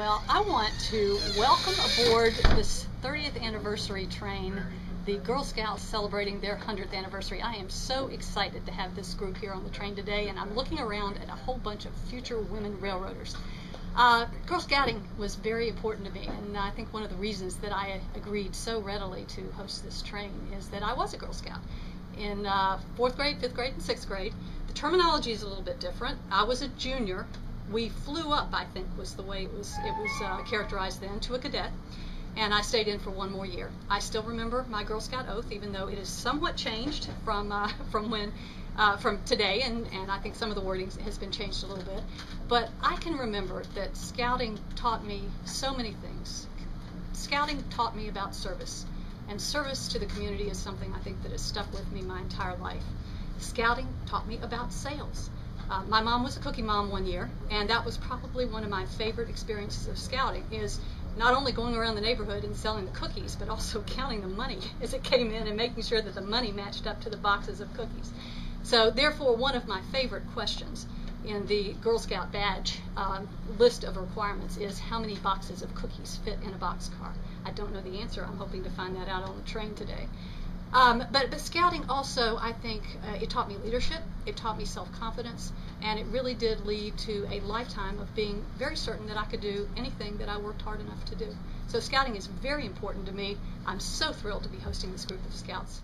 Well, I want to welcome aboard this 30th anniversary train the Girl Scouts celebrating their 100th anniversary. I am so excited to have this group here on the train today, and I'm looking around at a whole bunch of future women railroaders. Uh, Girl Scouting was very important to me, and I think one of the reasons that I agreed so readily to host this train is that I was a Girl Scout. In uh, fourth grade, fifth grade, and sixth grade, the terminology is a little bit different. I was a junior. We flew up, I think, was the way it was it was uh, characterized then, to a cadet and I stayed in for one more year. I still remember my Girl Scout oath, even though it is somewhat changed from uh, from when uh, from today, and, and I think some of the wording has been changed a little bit. But I can remember that scouting taught me so many things. Scouting taught me about service, and service to the community is something I think that has stuck with me my entire life. Scouting taught me about sales. Uh, my mom was a cookie mom one year, and that was probably one of my favorite experiences of scouting. Is not only going around the neighborhood and selling the cookies, but also counting the money as it came in and making sure that the money matched up to the boxes of cookies. So, therefore, one of my favorite questions in the Girl Scout badge uh, list of requirements is how many boxes of cookies fit in a boxcar. I don't know the answer. I'm hoping to find that out on the train today. Um, but, but scouting also, I think, uh, it taught me leadership, it taught me self confidence, and it really did lead to a lifetime of being very certain that I could do anything that I worked hard enough to do. So, scouting is very important to me. I'm so thrilled to be hosting this group of scouts.